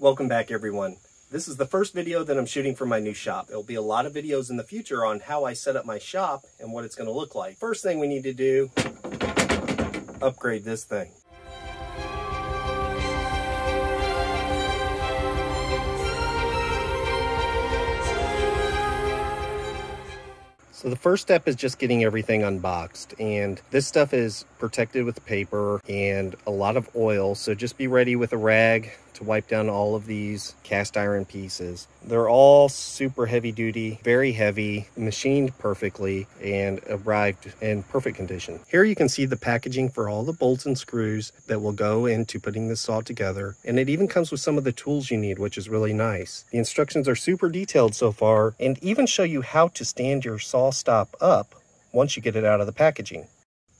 Welcome back everyone. This is the first video that I'm shooting for my new shop. There'll be a lot of videos in the future on how I set up my shop and what it's going to look like. First thing we need to do, upgrade this thing. So the first step is just getting everything unboxed and this stuff is protected with paper and a lot of oil. So just be ready with a rag to wipe down all of these cast iron pieces. They're all super heavy duty, very heavy, machined perfectly, and arrived in perfect condition. Here you can see the packaging for all the bolts and screws that will go into putting this saw together. And it even comes with some of the tools you need, which is really nice. The instructions are super detailed so far and even show you how to stand your saw stop up once you get it out of the packaging.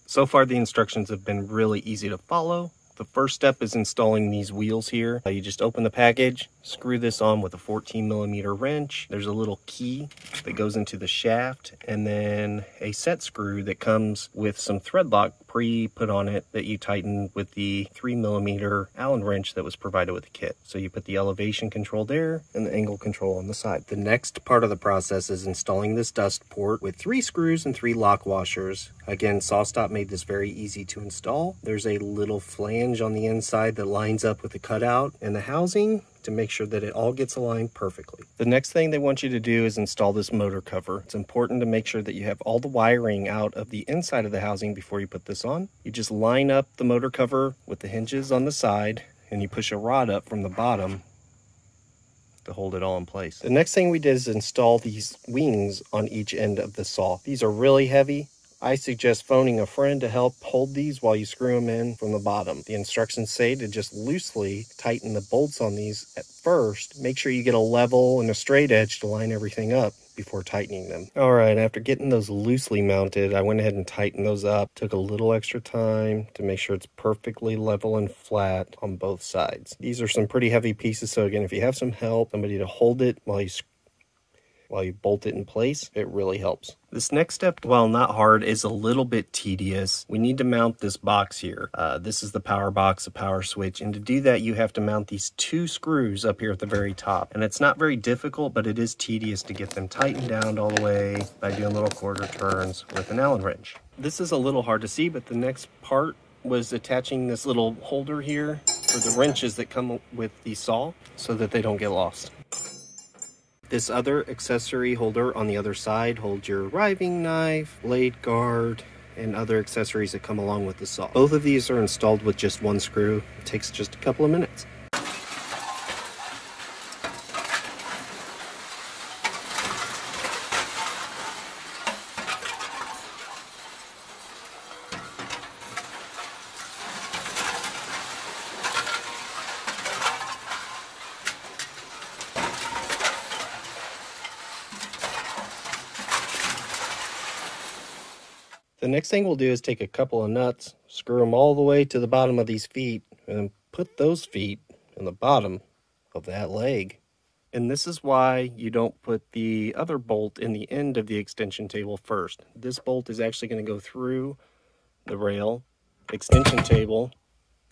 So far the instructions have been really easy to follow the first step is installing these wheels here. Uh, you just open the package, screw this on with a 14 millimeter wrench. There's a little key that goes into the shaft and then a set screw that comes with some thread lock pre-put on it that you tighten with the three millimeter Allen wrench that was provided with the kit. So you put the elevation control there and the angle control on the side. The next part of the process is installing this dust port with three screws and three lock washers. Again, SawStop made this very easy to install. There's a little flange on the inside that lines up with the cutout and the housing to make sure that it all gets aligned perfectly. The next thing they want you to do is install this motor cover. It's important to make sure that you have all the wiring out of the inside of the housing before you put this on. You just line up the motor cover with the hinges on the side and you push a rod up from the bottom to hold it all in place. The next thing we did is install these wings on each end of the saw. These are really heavy I suggest phoning a friend to help hold these while you screw them in from the bottom. The instructions say to just loosely tighten the bolts on these at first. Make sure you get a level and a straight edge to line everything up before tightening them. All right, after getting those loosely mounted, I went ahead and tightened those up. Took a little extra time to make sure it's perfectly level and flat on both sides. These are some pretty heavy pieces, so again, if you have some help, somebody to hold it while you while you bolt it in place, it really helps. This next step, while not hard, is a little bit tedious. We need to mount this box here. Uh, this is the power box, a power switch, and to do that you have to mount these two screws up here at the very top. And it's not very difficult, but it is tedious to get them tightened down all the way by doing little quarter turns with an Allen wrench. This is a little hard to see, but the next part was attaching this little holder here for the wrenches that come with the saw so that they don't get lost. This other accessory holder on the other side holds your riving knife, blade guard, and other accessories that come along with the saw. Both of these are installed with just one screw. It takes just a couple of minutes. The next thing we'll do is take a couple of nuts, screw them all the way to the bottom of these feet, and put those feet in the bottom of that leg. And this is why you don't put the other bolt in the end of the extension table first. This bolt is actually going to go through the rail, extension table,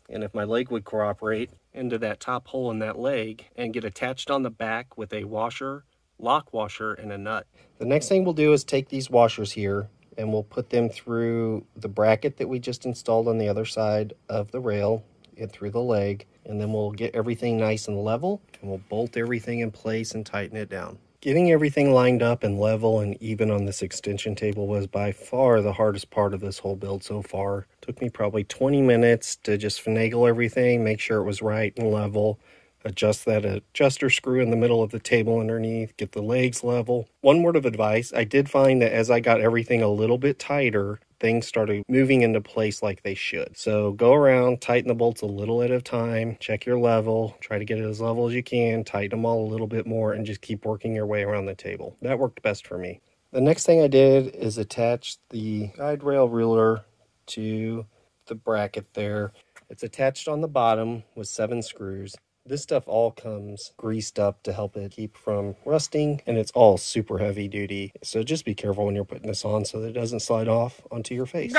and if my leg would cooperate, into that top hole in that leg and get attached on the back with a washer, lock washer, and a nut. The next thing we'll do is take these washers here and we'll put them through the bracket that we just installed on the other side of the rail and through the leg and then we'll get everything nice and level and we'll bolt everything in place and tighten it down. Getting everything lined up and level and even on this extension table was by far the hardest part of this whole build so far. Took me probably 20 minutes to just finagle everything, make sure it was right and level, adjust that adjuster screw in the middle of the table underneath, get the legs level. One word of advice, I did find that as I got everything a little bit tighter, things started moving into place like they should. So go around, tighten the bolts a little at a time, check your level, try to get it as level as you can, tighten them all a little bit more, and just keep working your way around the table. That worked best for me. The next thing I did is attach the guide rail ruler to the bracket there. It's attached on the bottom with seven screws. This stuff all comes greased up to help it keep from rusting, and it's all super heavy duty. So just be careful when you're putting this on so that it doesn't slide off onto your face.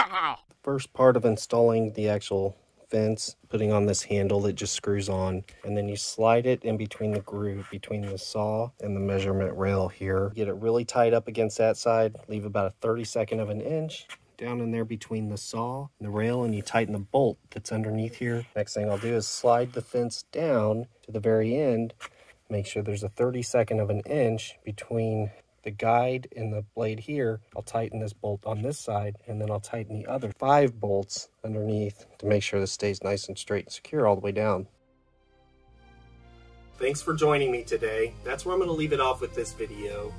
First part of installing the actual fence, putting on this handle that just screws on, and then you slide it in between the groove between the saw and the measurement rail here. Get it really tight up against that side, leave about a 32nd of an inch, down in there between the saw and the rail and you tighten the bolt that's underneath here. Next thing I'll do is slide the fence down to the very end. Make sure there's a 32nd of an inch between the guide and the blade here. I'll tighten this bolt on this side and then I'll tighten the other five bolts underneath to make sure this stays nice and straight and secure all the way down. Thanks for joining me today. That's where I'm going to leave it off with this video.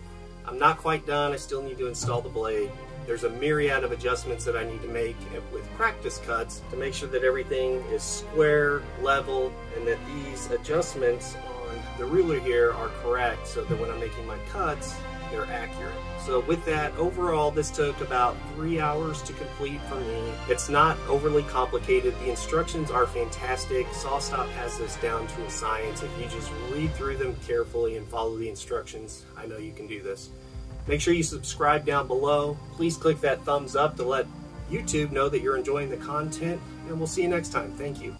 I'm not quite done. I still need to install the blade. There's a myriad of adjustments that I need to make with practice cuts to make sure that everything is square, level, and that these adjustments on the ruler here are correct so that when I'm making my cuts, they're accurate. So with that, overall, this took about three hours to complete for me. It's not overly complicated. The instructions are fantastic. SawStop has this down to a science. If you just read through them carefully and follow the instructions, I know you can do this. Make sure you subscribe down below. Please click that thumbs up to let YouTube know that you're enjoying the content, and we'll see you next time. Thank you.